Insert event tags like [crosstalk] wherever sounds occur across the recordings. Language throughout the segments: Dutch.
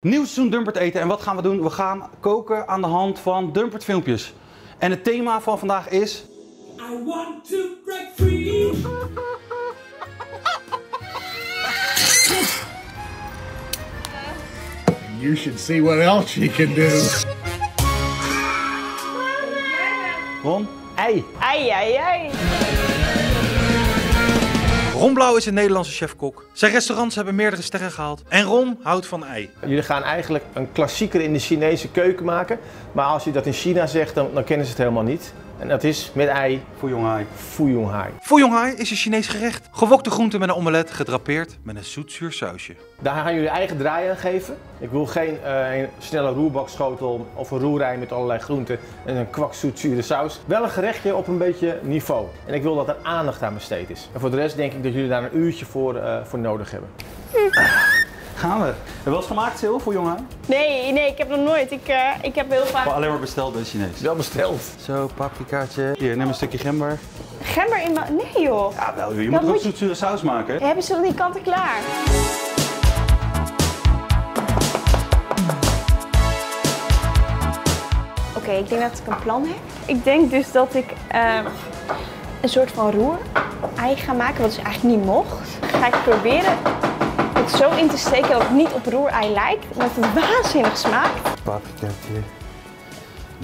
Nieuw seizoen Dumpert eten. En wat gaan we doen? We gaan koken aan de hand van Dumpert filmpjes. En het thema van vandaag is... I want to break free. You should see what else she can do. Ron? Ei. Ai, ai, ai. Ron Blauw is een Nederlandse chefkok. Zijn restaurants hebben meerdere sterren gehaald. En Ron houdt van ei. Jullie gaan eigenlijk een klassieker in de Chinese keuken maken. Maar als je dat in China zegt, dan kennen ze het helemaal niet. En dat is met ei Fuyong hai. Fuyong Hai. Fuyong hai is een Chinees gerecht. Gewokte groenten met een omelet, gedrapeerd met een zoetzuur sausje. Daar gaan jullie eigen draai aan geven. Ik wil geen eh, een snelle roerbakschotel of een roerei met allerlei groenten en een kwak zoetzure saus. Wel een gerechtje op een beetje niveau. En ik wil dat er aandacht aan besteed is. En voor de rest denk ik dat jullie daar een uurtje voor, eh, voor nodig hebben. Gaan we. Heb je wel eens gemaakt, Sil, Fuyong hai? Nee, nee, ik heb nog nooit. Ik, eh, ik heb heel vaak Alleen maar besteld bij Chinees. Wel besteld. Zo, paprikaatje. Hier, neem een stukje gember. gember in mijn... Nee joh. Ja, wel, je moet Dat ook zoetzure saus maken? Hebben ze nog niet kant en klaar? Oké, ik denk dat ik een plan heb. Ik denk dus dat ik ehm, een soort van roer-ei ga maken, wat dus eigenlijk niet mocht. Ga ik proberen het zo in te steken dat het niet op roerei lijkt, maar het waanzinnig smaakt. Paprikaatje.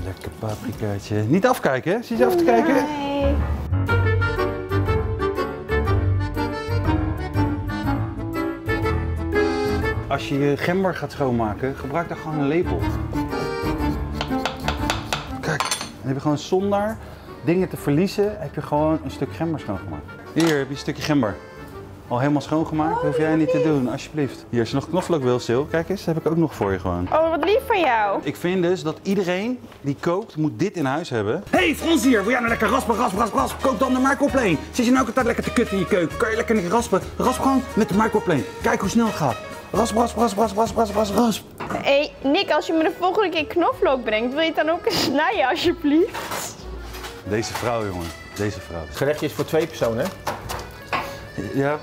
Lekker paprikaatje. Niet afkijken, hè? Zie je af te kijken? Nee. Als je je gember gaat schoonmaken, gebruik dan gewoon een lepel. Kijk, dan heb je gewoon zonder dingen te verliezen, heb je gewoon een stuk gember schoongemaakt. Hier heb je een stukje gember. Al helemaal schoongemaakt, hoef jij niet te doen, alsjeblieft. Hier, als je nog knoflook wil, Sil, kijk eens, dat heb ik ook nog voor je gewoon. Oh, wat lief van jou. Ik vind dus dat iedereen die kookt, moet dit in huis hebben. hey, Frans hier, wil jij nou lekker raspen, raspen, raspen, raspen? Kook dan de microplane. Zit je nou ook altijd lekker te kutten in je keuken? Kan je lekker niet raspen? Rasp gewoon met de microplane. Kijk hoe snel het gaat. Rasp, rasp, rasp, rasp, rasp, rasp, rasp, rasp. Hé, hey, Nick, als je me de volgende keer knoflook brengt, wil je het dan ook eens snijden, alsjeblieft? Deze vrouw, jongen. Deze vrouw. Het gerechtje is voor twee personen, hè? Ja,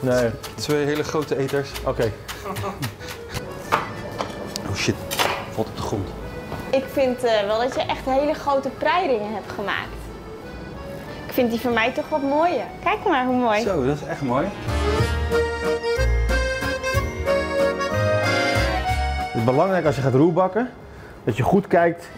Nee. twee hele grote eters. Oké. [laughs] Oh shit, valt op de grond. Ik vind eh, wel dat je echt hele grote preidingen hebt gemaakt. Ik vind die van mij toch wat mooier. Kijk maar hoe mooi. Zo, dat is echt mooi. Het is belangrijk als je gaat roerbakken, dat je goed kijkt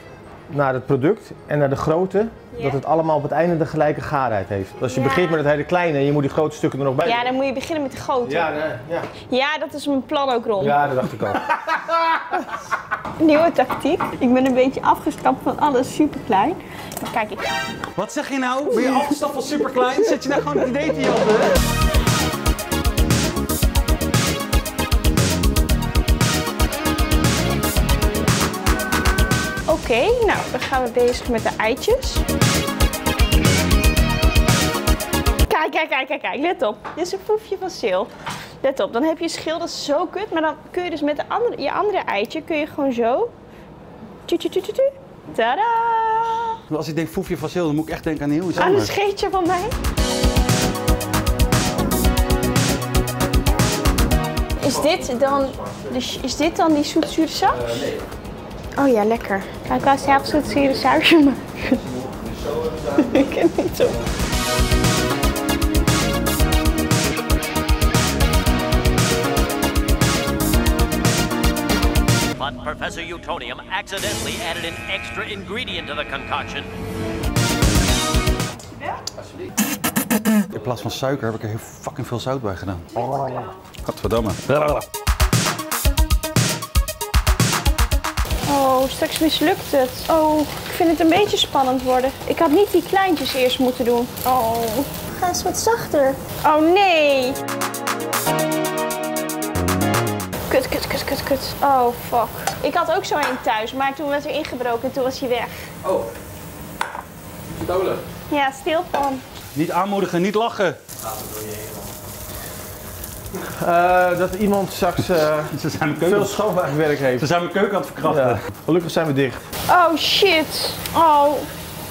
naar het product en naar de grootte, Ja. dat het allemaal op het einde de gelijke gaarheid heeft. Als je Ja. begint met het hele kleine en je moet die grote stukken er nog bij Ja, dan moet je beginnen met de grote. ja, Ja, nee, ja. dat is mijn plan ook, Ron. ja, dat dacht ik al. [laughs] Nieuwe tactiek. Ik ben een beetje afgestapt van alles super klein. Maar kijk, ik... Wat zeg je nou? Ben je afgestapt van superklein? Zet je nou gewoon het idee te jatten? Nou, dan gaan we bezig met de eitjes. Kijk, kijk, kijk, kijk, kijk, let op. Dit is een proefje van Sil. Let op, dan heb je een schil, dat is zo kut. Maar dan kun je dus met de andere, je andere eitje, kun je gewoon zo... Tada! Als ik denk foefje van Sil, dan moet ik echt denken aan heel iets Aan een scheetje van mij. Is dit dan, is dit dan die zoetzure saus? nee. Oh ja, lekker. Ga ik wel zelf zoetzure sausje maken? [laughs] ik ken niet zo. But Professor Utonium accidentally added an extra ingredient to the concoction. In plaats van suiker heb ik er heel fucking veel zout bij gedaan. Godverdamme. Oh, straks mislukt het. Oh, ik vind het een beetje spannend worden. Ik had niet die kleintjes eerst moeten doen. Oh. Ga eens wat zachter. Oh nee. Kut, kut, kut, kut, kut. Oh, fuck. Ik had ook zo een thuis, maar toen werd er ingebroken en toen was hij weg. Oh. Stolen. Ja, stil van. Niet aanmoedigen, niet lachen. Eh, dat iemand straks eh, [laughs] Ze zijn mijn veel keuken, schoonmaakwerk ze heeft. zijn mijn keuken aan het verkrachten. Ja. Gelukkig zijn we dicht. Oh shit. Oh,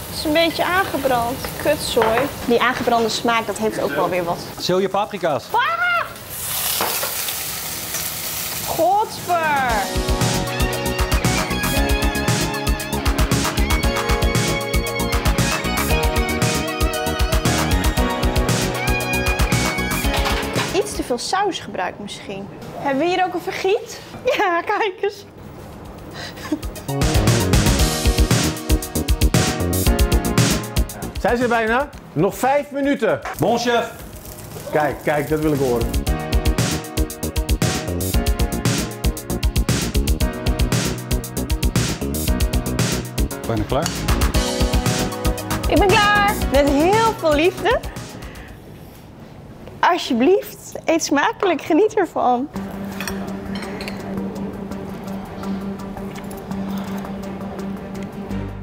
het is een beetje aangebrand. Kutzooi. Die aangebrande smaak, dat heeft ook wel weer wat. Sil je paprika's. Godver. Veel saus gebruikt misschien. Hebben we hier ook een vergiet? [laughs] Ja, kijk eens. Zijn ze er bijna? Nog vijf minuten. Bon chef. Kijk, kijk, dat wil ik horen. Bijna klaar. Ik ben klaar. Met heel veel liefde. Alsjeblieft, eet smakelijk. Geniet ervan.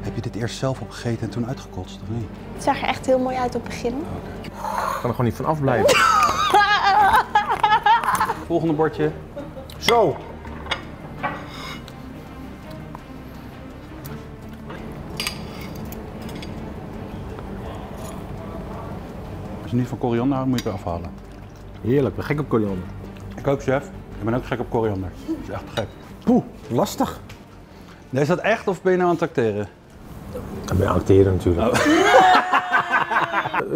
Heb je dit eerst zelf opgegeten en toen uitgekotst, of niet? Het zag er echt heel mooi uit op het begin. Ik kan er gewoon niet van afblijven. [laughs] Volgende bordje. Zo. Als je niet van koriander houdt, moet je het eraf halen. Heerlijk, ik ben gek op koriander. Ik ook, chef. Ik ben ook gek op koriander. Dat is echt gek. Poeh, lastig. Nee, Is dat echt of ben je nou aan het acteren? Ik ben acteren natuurlijk. [laughs]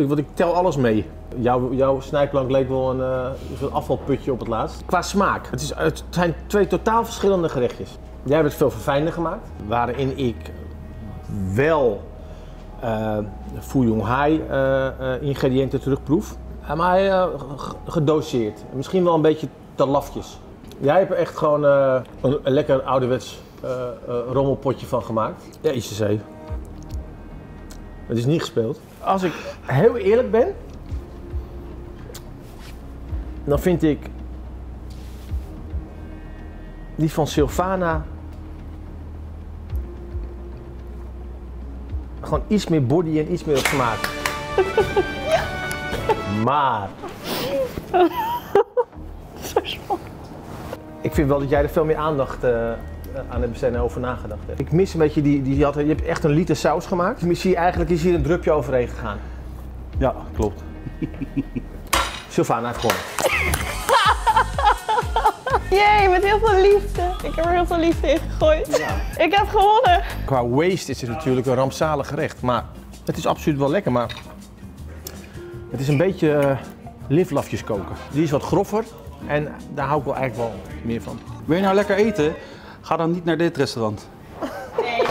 Want ik tel alles mee. Jouw, jouw snijplank leek wel een, eh, afvalputje op het laatst. Qua smaak. Het, is, het zijn twee totaal verschillende gerechtjes. Jij hebt het veel verfijnder gemaakt. Waarin ik wel eh Fuyong Hai eh, eh, ingrediënten terugproef. Eh, maar eh, g- gedoseerd. Misschien wel een beetje te lafjes. Jij hebt er echt gewoon eh, een, een lekker ouderwets eh, eh, rommelpotje van gemaakt. Ja, ICC. Het is niet gespeeld. Als ik heel eerlijk ben, dan vind ik die van Sylvana gewoon iets meer body en iets meer op smaak. [laughs] Maar ik vind wel dat jij er veel meer aandacht eh, aan hebt besteed en over nagedacht hebt. Ik mis een beetje die, die je, had, je hebt echt een liter saus gemaakt. Je eigenlijk is hier een drupje overheen gegaan. Ja, klopt. [laughs] Sylvana heeft gewonnen. [laughs] Jee, met heel veel liefde. Ik heb er heel veel liefde in gegooid. Ik heb gewonnen. Qua waste is het natuurlijk een rampzalig gerecht. Maar het is absoluut wel lekker. Maar het is een beetje eh liflafjes koken. Die is wat groffer. En daar hou ik wel eigenlijk wel meer van. Wil je nou lekker eten? Ga dan niet naar dit restaurant. Nee.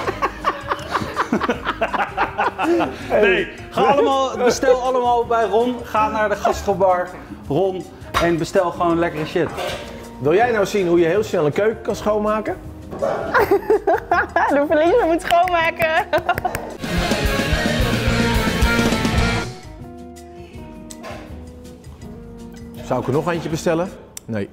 [laughs] nee. Ga allemaal, bestel allemaal bij Ron. Ga naar de gastrobar Ron en bestel gewoon lekkere shit. Wil jij nou zien hoe je heel snel een keuken kan schoonmaken? [laughs] De verliezer moet schoonmaken. Zou ik er nog eentje bestellen? Nee.